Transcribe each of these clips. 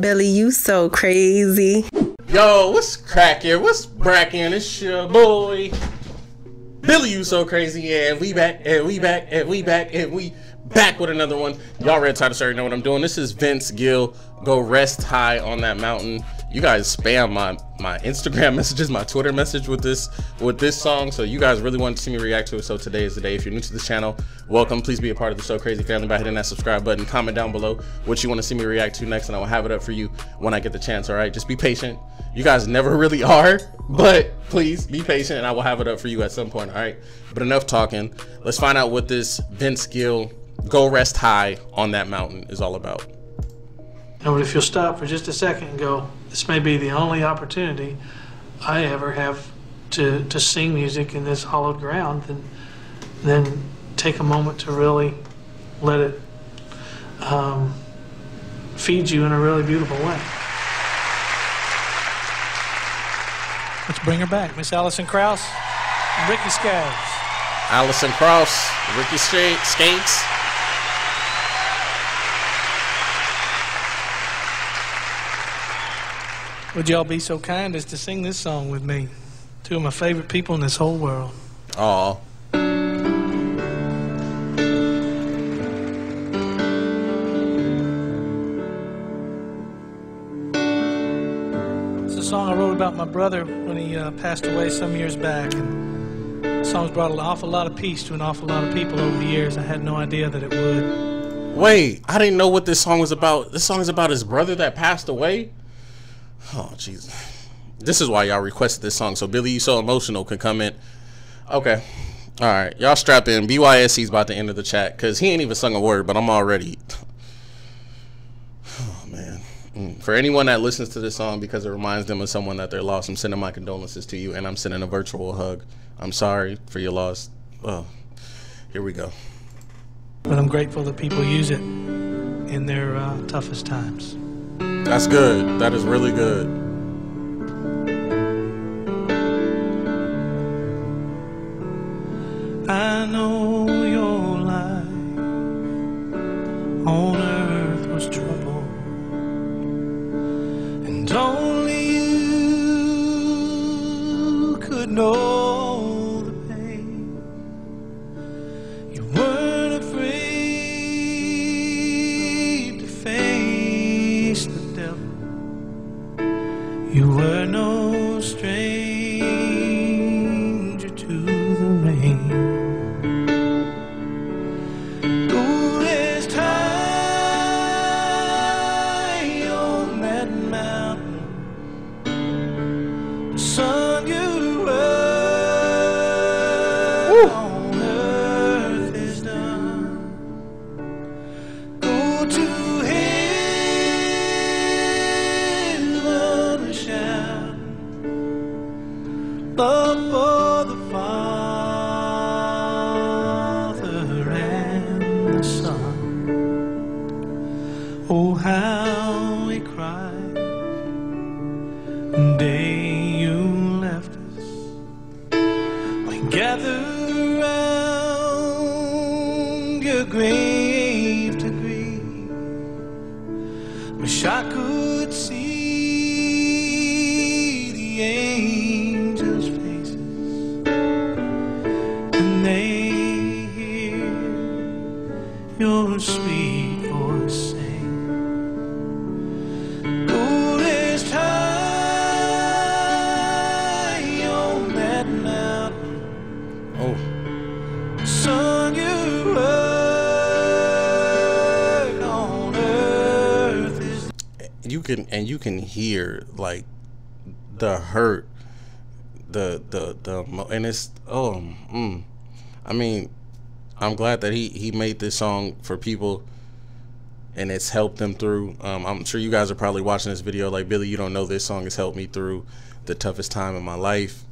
Billy, you so crazy. Yo, what's cracking? What's bracking? It's your boy. Billy, you so crazy, and we back, and we back, and we back, and we back with another one. Y'all red title already know what I'm doing. This is Vince Gill. Go rest high on that mountain. You guys spam my my Instagram messages, my Twitter message with this with this song. So you guys really want to see me react to it. So today is the day. If you're new to this channel, welcome. Please be a part of the So Crazy family by hitting that subscribe button. Comment down below what you want to see me react to next, and I will have it up for you when I get the chance. All right, just be patient. You guys never really are, but please be patient, and I will have it up for you at some point. All right. But enough talking. Let's find out what this Vince Gill go rest high on that mountain is all about. And if you'll stop for just a second and go, this may be the only opportunity I ever have to, to sing music in this hollowed ground, then, then take a moment to really let it um, feed you in a really beautiful way. Let's bring her back, Miss Alison Krauss and Ricky Skaggs. Alison Krauss, Ricky Skaggs. Would y'all be so kind as to sing this song with me? Two of my favorite people in this whole world. Aw. It's a song I wrote about my brother when he uh, passed away some years back. And the song's brought an awful lot of peace to an awful lot of people over the years. I had no idea that it would. Wait, I didn't know what this song was about. This song is about his brother that passed away? Oh, jeez. This is why y'all requested this song. So Billy, you so emotional can come in. Okay. All right. Y'all strap in. BYSC's about to enter the chat because he ain't even sung a word, but I'm already. Oh, man. Mm. For anyone that listens to this song because it reminds them of someone that they're lost, I'm sending my condolences to you and I'm sending a virtual hug. I'm sorry for your loss. Oh, here we go. But I'm grateful that people use it in their uh, toughest times. That's good. That is really good. I know your life on earth was trouble, and only you could know. You were no Oh, how we cried the day you left us. We gathered around your grave to grieve. Wish I could see the angels' faces, and they hear your sweet you can and you can hear like the hurt the the the and it's oh mm. i mean i'm glad that he he made this song for people and it's helped them through um, i'm sure you guys are probably watching this video like billy you don't know this song has helped me through the toughest time in my life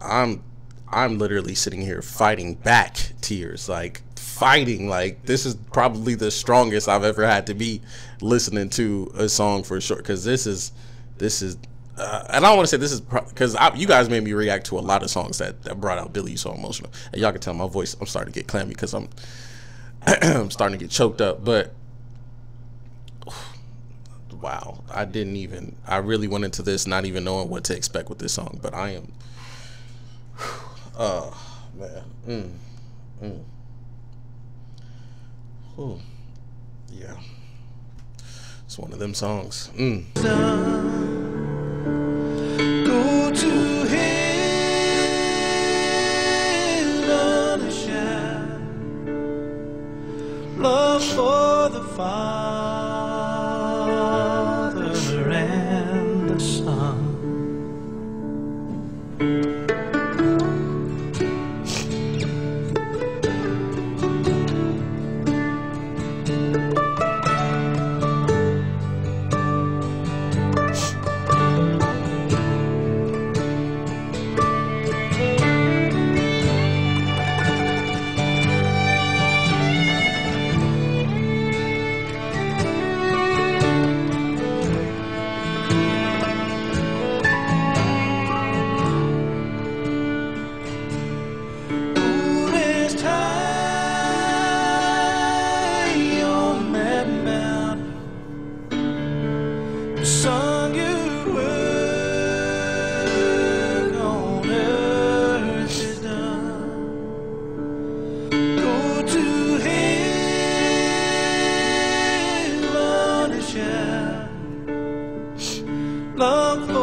i'm i'm literally sitting here fighting back tears like fighting like this is probably the strongest i've ever had to be listening to a song for sure because this is this is uh, and I don't want to say this is because you guys made me react to a lot of songs that, that brought out Billy so emotional, and y'all can tell my voice. I'm starting to get clammy because I'm I'm starting to get choked up. But wow. I didn't even. I really went into this not even knowing what to expect with this song, but I am. Oh man. Mm. Mm. Ooh. Yeah. It's one of them songs. Mm. Go to. Love for the Love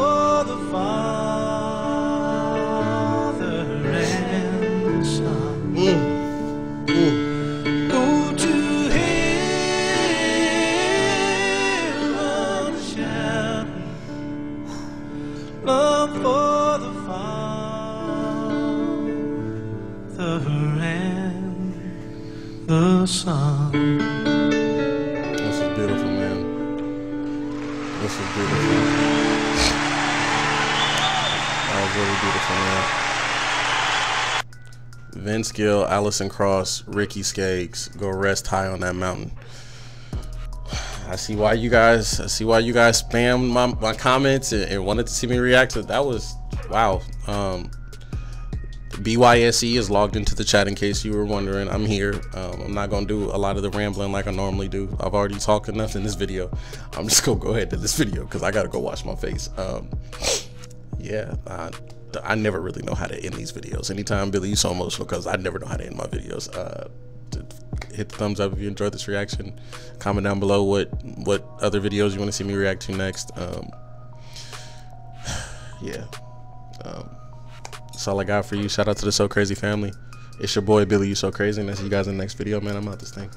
Gill, Alison Krauss, Ricky Skaggs, go rest high on that mountain. I see why you guys. I see why you guys spammed my, my comments and, and wanted to see me react to. That was wow. Um, BYSE is logged into the chat in case you were wondering. I'm here. Um, I'm not gonna do a lot of the rambling like I normally do. I've already talked enough in this video. I'm just gonna go ahead to this video because I gotta go wash my face. Um, yeah, I never really know how to end these videos. Anytime Billy, you so emotional because I never know how to end my videos. Uh, hit the thumbs up if you enjoyed this reaction. Comment down below what what other videos you want to see me react to next. Um, yeah. Um, that's all I got for you. Shout out to the So Crazy family. It's your boy Billy, you so crazy, and I'll see you guys in the next video, man. I'm out this thing.